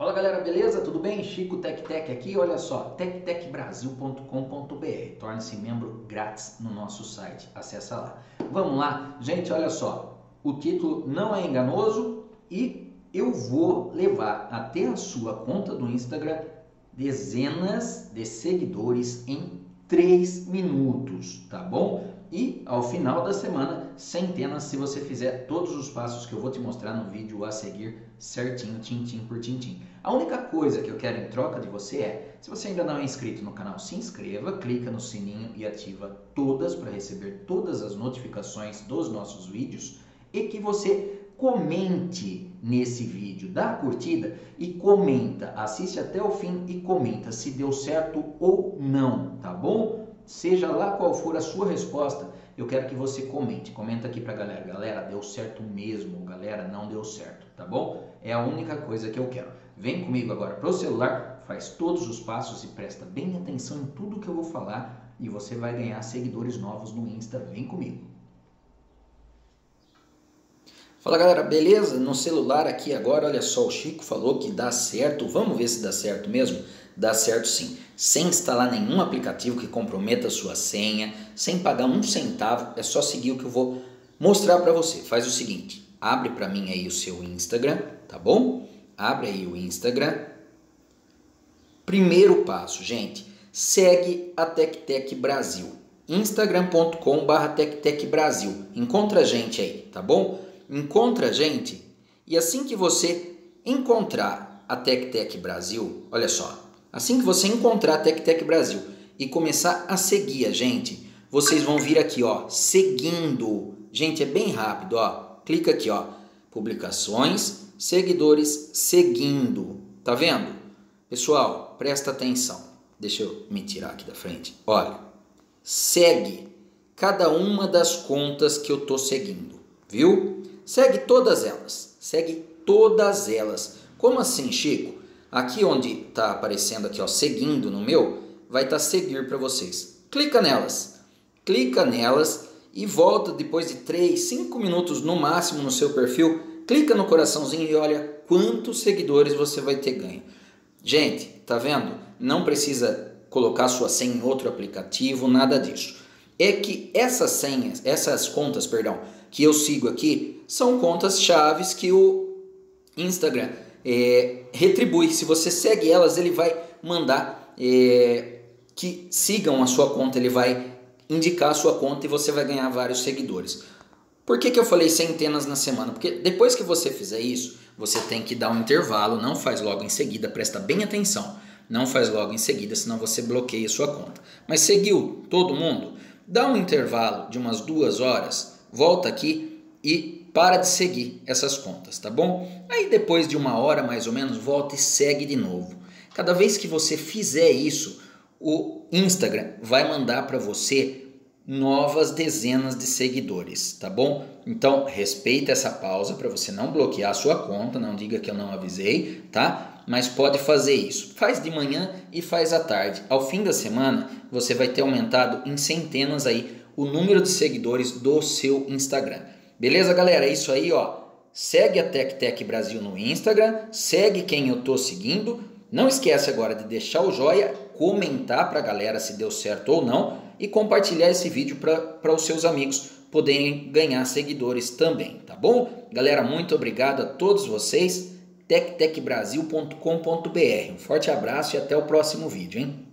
Fala galera, beleza? Tudo bem? Chico Tech Tech aqui. Olha só, techtechbrasil.com.br. Torne-se membro grátis no nosso site. Acesse lá. Vamos lá? Gente, olha só. O título não é enganoso e eu vou levar até a sua conta do Instagram dezenas de seguidores em 3 minutos, tá bom? E ao final da semana, centenas se você fizer todos os passos que eu vou te mostrar no vídeo a seguir certinho, tintim por tintim. A única coisa que eu quero em troca de você é, se você ainda não é inscrito no canal, se inscreva, clica no sininho e ativa todas para receber todas as notificações dos nossos vídeos e que você comente nesse vídeo, dá a curtida e comenta, assiste até o fim e comenta se deu certo ou não, tá bom? Seja lá qual for a sua resposta, eu quero que você comente. Comenta aqui pra galera. Galera, deu certo mesmo. Galera, não deu certo, tá bom? É a única coisa que eu quero. Vem comigo agora pro celular, faz todos os passos e presta bem atenção em tudo que eu vou falar e você vai ganhar seguidores novos no Insta. Vem comigo. Fala galera, beleza? No celular aqui agora, olha só, o Chico falou que dá certo. Vamos ver se dá certo mesmo? Dá certo sim. Sem instalar nenhum aplicativo que comprometa a sua senha, sem pagar um centavo, é só seguir o que eu vou mostrar para você. Faz o seguinte, abre para mim aí o seu Instagram, tá bom? Abre aí o Instagram. Primeiro passo, gente, segue a TecTec Brasil. instagram.com/tectec Brasil. Encontra a gente aí, tá bom? encontra a gente e assim que você encontrar a TecTec Brasil, olha só, assim que você encontrar a TecTec Brasil e começar a seguir a gente, vocês vão vir aqui, ó, seguindo. Gente, é bem rápido, ó. Clica aqui, ó, publicações, seguidores seguindo. Tá vendo? Pessoal, presta atenção. Deixa eu me tirar aqui da frente. Olha, segue cada uma das contas que eu tô seguindo, viu? Segue todas elas. Segue todas elas. Como assim, Chico? Aqui onde está aparecendo aqui, ó, seguindo no meu, vai estar tá seguir para vocês. Clica nelas. Clica nelas e volta depois de 3, 5 minutos no máximo no seu perfil. Clica no coraçãozinho e olha quantos seguidores você vai ter ganho. Gente, tá vendo? Não precisa colocar sua senha em outro aplicativo, nada disso. É que essas senhas, essas contas, perdão, que eu sigo aqui são contas chaves que o Instagram é, retribui. Se você segue elas, ele vai mandar é, que sigam a sua conta, ele vai indicar a sua conta e você vai ganhar vários seguidores. Por que, que eu falei centenas na semana? Porque depois que você fizer isso, você tem que dar um intervalo, não faz logo em seguida, presta bem atenção. Não faz logo em seguida, senão você bloqueia a sua conta. Mas seguiu todo mundo? Dá um intervalo de umas duas horas volta aqui e para de seguir essas contas, tá bom? Aí depois de uma hora mais ou menos, volta e segue de novo. Cada vez que você fizer isso, o Instagram vai mandar para você novas dezenas de seguidores, tá bom? Então, respeita essa pausa para você não bloquear a sua conta, não diga que eu não avisei, tá? Mas pode fazer isso. Faz de manhã e faz à tarde. Ao fim da semana, você vai ter aumentado em centenas aí o número de seguidores do seu Instagram. Beleza, galera? É isso aí, ó. Segue a TecTec Brasil no Instagram, segue quem eu tô seguindo. Não esquece agora de deixar o joia, comentar para a galera se deu certo ou não e compartilhar esse vídeo para os seus amigos poderem ganhar seguidores também, tá bom? Galera, muito obrigado a todos vocês. tectecbrasil.com.br. Um forte abraço e até o próximo vídeo, hein?